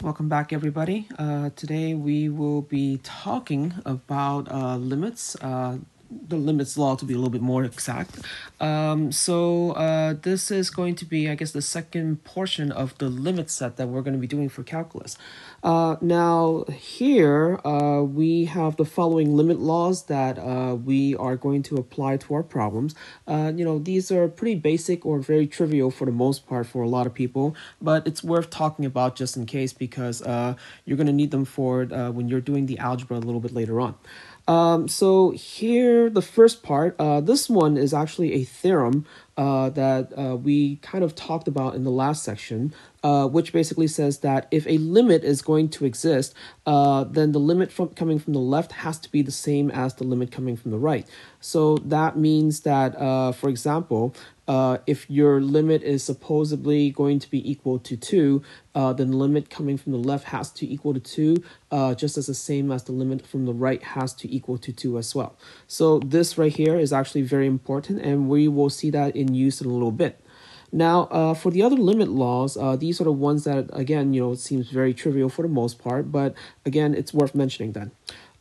Welcome back, everybody. Uh, today we will be talking about uh, limits, uh, the limits law to be a little bit more exact. Um, so uh, this is going to be, I guess, the second portion of the limit set that we're going to be doing for calculus. Uh, now here uh, we have the following limit laws that uh, we are going to apply to our problems. Uh, you know, these are pretty basic or very trivial for the most part for a lot of people, but it's worth talking about just in case because uh, you're going to need them for uh, when you're doing the algebra a little bit later on. Um, so here, the first part, uh, this one is actually a theorem uh, that uh, we kind of talked about in the last section, uh, which basically says that if a limit is going to exist, uh, then the limit from coming from the left has to be the same as the limit coming from the right. So that means that, uh, for example, uh, if your limit is supposedly going to be equal to 2, uh, then the limit coming from the left has to equal to 2, uh, just as the same as the limit from the right has to equal to 2 as well. So this right here is actually very important, and we will see that in use in a little bit. Now, uh, for the other limit laws, uh, these are the ones that, again, you know, it seems very trivial for the most part, but again, it's worth mentioning then.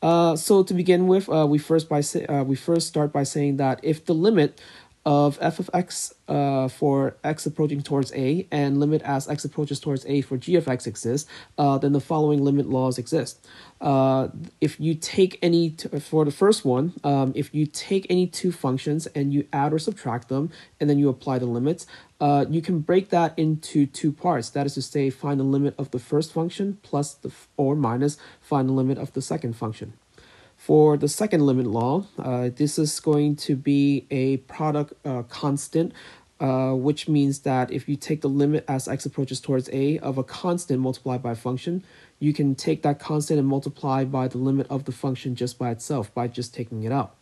Uh, so to begin with, uh, we first by say, uh, we first start by saying that if the limit of f of x uh, for x approaching towards a and limit as x approaches towards a for g of x exists, uh, then the following limit laws exist. Uh, if you take any, for the first one, um, if you take any two functions and you add or subtract them and then you apply the limits, uh, you can break that into two parts. That is to say, find the limit of the first function plus the or minus find the limit of the second function. For the second limit law, uh, this is going to be a product uh, constant, uh, which means that if you take the limit as x approaches towards a of a constant multiplied by a function, you can take that constant and multiply by the limit of the function just by itself by just taking it out.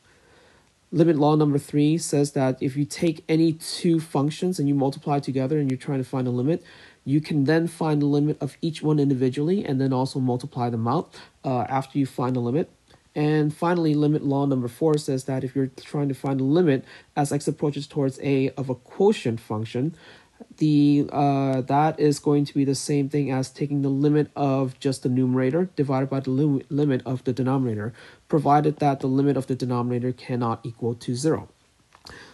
Limit law number three says that if you take any two functions and you multiply together and you're trying to find a limit, you can then find the limit of each one individually and then also multiply them out uh, after you find the limit. And finally, limit law number four says that if you're trying to find a limit as x approaches towards a of a quotient function, the uh, that is going to be the same thing as taking the limit of just the numerator divided by the lim- limit of the denominator, provided that the limit of the denominator cannot equal to zero.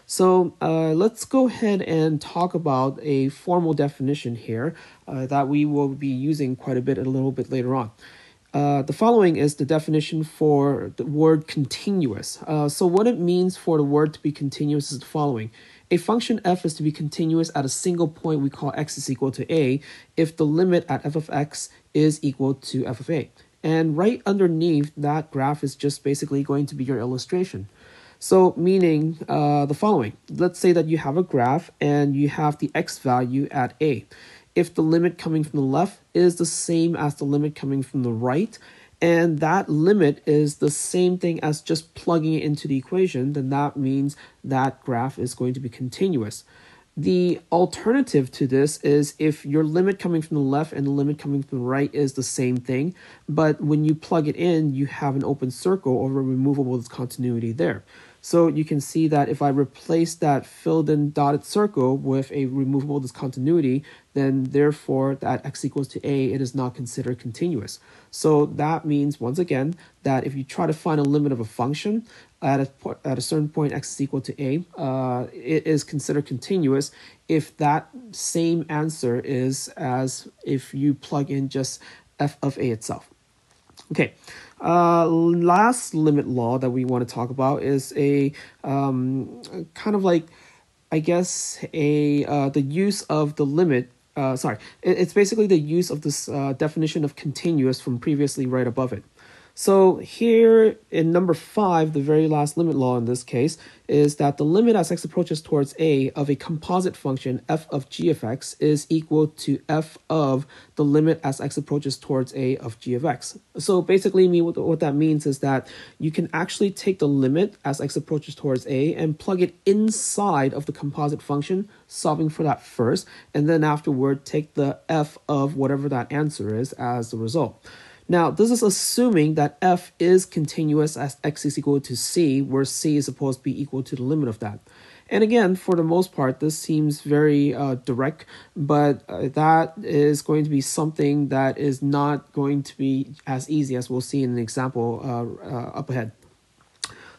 So uh, let's go ahead and talk about a formal definition here uh, that we will be using quite a bit a little bit later on. Uh, the following is the definition for the word continuous. Uh, so, what it means for the word to be continuous is the following. A function f is to be continuous at a single point we call x is equal to a if the limit at f of x is equal to f of a. And right underneath that graph is just basically going to be your illustration. So, meaning uh, the following let's say that you have a graph and you have the x value at a if the limit coming from the left is the same as the limit coming from the right, and that limit is the same thing as just plugging it into the equation, then that means that graph is going to be continuous. The alternative to this is if your limit coming from the left and the limit coming from the right is the same thing, but when you plug it in, you have an open circle or a removable discontinuity there. So you can see that if I replace that filled in dotted circle with a removable discontinuity, then therefore that x equals to a, it is not considered continuous. So that means, once again, that if you try to find a limit of a function at a, at a certain point x is equal to a, uh, it is considered continuous if that same answer is as if you plug in just f of a itself. Okay, uh, last limit law that we want to talk about is a um, kind of like, I guess, a uh, the use of the limit. Uh, sorry, it, it's basically the use of this uh, definition of continuous from previously right above it. So here in number five, the very last limit law in this case is that the limit as x approaches towards a of a composite function f of g of x is equal to f of the limit as x approaches towards a of g of x. So basically, me what, that means is that you can actually take the limit as x approaches towards a and plug it inside of the composite function, solving for that first, and then afterward take the f of whatever that answer is as the result. Now, this is assuming that f is continuous as x is equal to c, where c is supposed to be equal to the limit of that. And again, for the most part, this seems very uh, direct, but uh, that is going to be something that is not going to be as easy as we'll see in an example uh, uh, up ahead.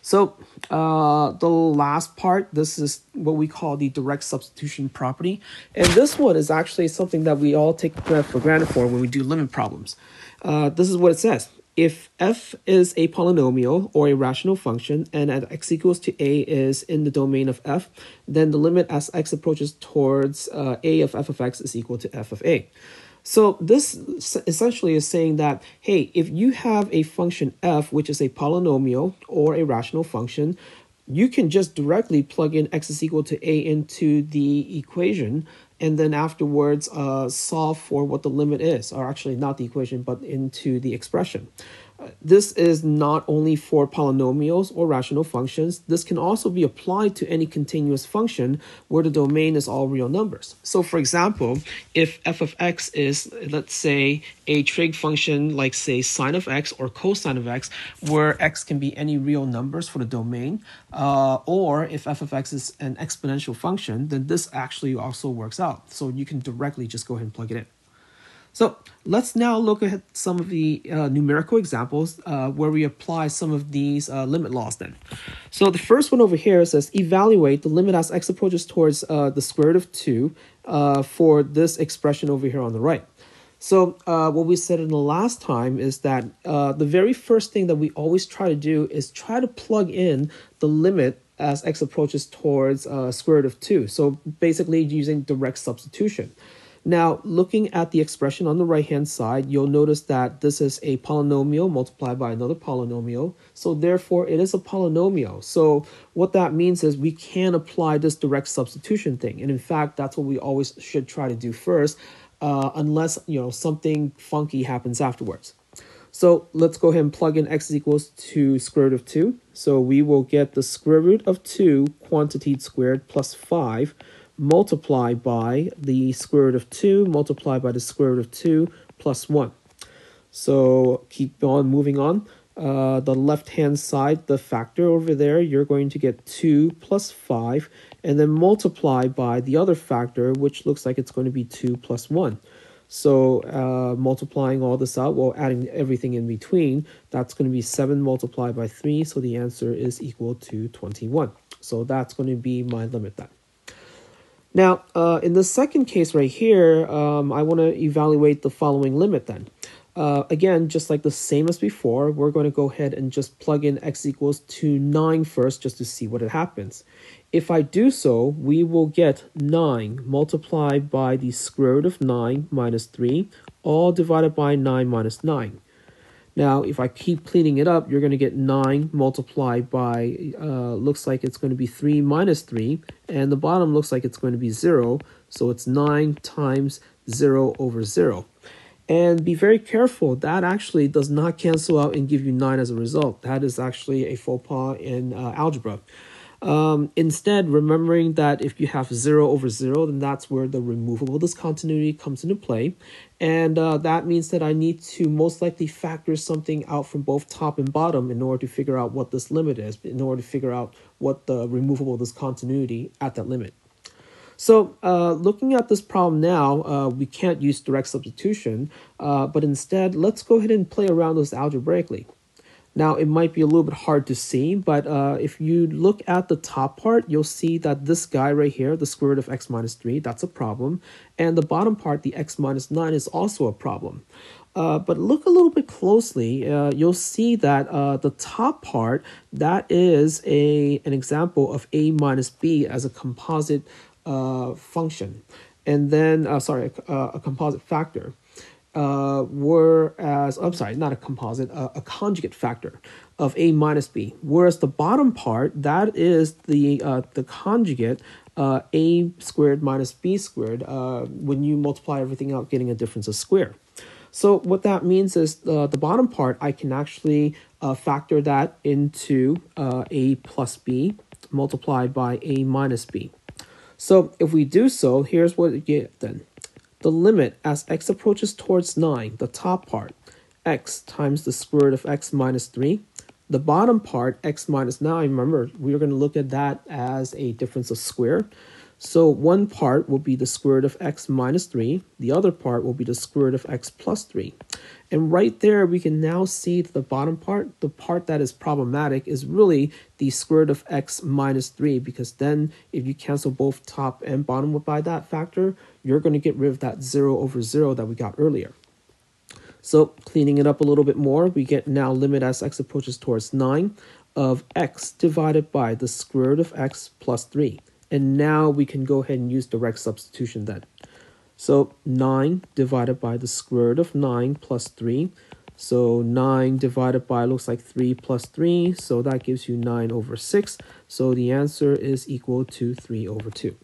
So uh, the last part, this is what we call the direct substitution property. And this one is actually something that we all take for granted for when we do limit problems. Uh, this is what it says. If f is a polynomial or a rational function and at x equals to a is in the domain of f, then the limit as x approaches towards uh, a of f of x is equal to f of a. So this essentially is saying that, hey, if you have a function f, which is a polynomial or a rational function, you can just directly plug in x is equal to a into the equation and then afterwards uh, solve for what the limit is, or actually not the equation, but into the expression. This is not only for polynomials or rational functions. This can also be applied to any continuous function where the domain is all real numbers. So for example, if f of x is, let's say, a trig function like say sine of x or cosine of x, where x can be any real numbers for the domain, uh, or if f of x is an exponential function, then this actually also works out. So you can directly just go ahead and plug it in. So let's now look at some of the uh, numerical examples uh, where we apply some of these uh, limit laws then. So the first one over here says evaluate the limit as x approaches towards uh, the square root of 2 uh, for this expression over here on the right. So uh, what we said in the last time is that the very first thing that we always try to do is try to plug in the limit as x approaches towards square root of 2. So basically using direct substitution. Now, looking at the expression on the right-hand side, you'll notice that this is a polynomial multiplied by another polynomial. So therefore, it is a polynomial. So what that means is we can apply this direct substitution thing. And in fact, that's what we always should try to do first, uh, unless you know something funky happens afterwards. So let's go ahead and plug in x equals to square root of 2. So we will get the square root of 2 quantity squared plus 5 multiply by the square root of 2 multiply by the square root of 2 plus 1. So keep on moving on. Uh, the left hand side, the factor over there, you're going to get 2 plus 5 and then multiply by the other factor, which looks like it's going to be 2 plus 1. So uh, multiplying all this out, well, adding everything in between, that's going to be 7 multiplied by 3. So the answer is equal to 21. So that's going to be my limit then. Now, uh, in the second case right here, um, I want to evaluate the following limit then. Uh, again, just like the same as before, we're going to go ahead and just plug in x equals to 9 first just to see what it happens. If I do so, we will get 9 multiplied by the square root of 9 minus 3, all divided by 9 minus 9. Now, if I keep cleaning it up, you're going to get 9 multiplied by, uh, looks like it's going to be 3 minus 3, and the bottom looks like it's going to be 0, so it's 9 times 0 over 0. And be very careful, that actually does not cancel out and give you 9 as a result. That is actually a faux pas in uh, algebra. Um, instead, remembering that if you have 0 over 0, then that's where the removable discontinuity comes into play. And uh, that means that I need to most likely factor something out from both top and bottom in order to figure out what this limit is, in order to figure out what the removable discontinuity at that limit. So uh, looking at this problem now, uh, we can't use direct substitution, uh, but instead, let's go ahead and play around this algebraically. Now, it might be a little bit hard to see, but uh, if you look at the top part, you'll see that this guy right here, the square root of x minus 3, that's a problem. And the bottom part, the x minus 9, is also a problem. Uh, but look a little bit closely, uh, you'll see that uh, the top part, that is a an example of a minus b as a composite uh, function. And then, uh, sorry, a, a composite factor uh, whereas, I'm sorry, not a composite, a conjugate factor of a minus b. Whereas the bottom part, that is the uh, the conjugate uh, a squared minus b squared uh, when you multiply everything out, getting a difference of square. So what that means is uh, the bottom part, I can actually uh, factor that into uh, a plus b multiplied by a minus b. So if we do so, here's what you get then the limit as x approaches towards 9, the top part, x times the square root of x minus 3, The bottom part, x minus 9, remember, we're going to look at that as a difference of square. So one part will be the square root of x minus 3. The other part will be the square root of x plus 3. And right there, we can now see the bottom part, the part that is problematic is really the square root of x minus 3 because then if you cancel both top and bottom by that factor, you're going to get rid of that 0 over 0 that we got earlier. So cleaning it up a little bit more, we get now limit as x approaches towards 9 of x divided by the square root of x plus 3. And now we can go ahead and use direct substitution then. So 9 divided by the square root of 9 plus 3. So 9 divided by looks like 3 plus 3. So that gives you 9 over 6. So the answer is equal to 3 over 2.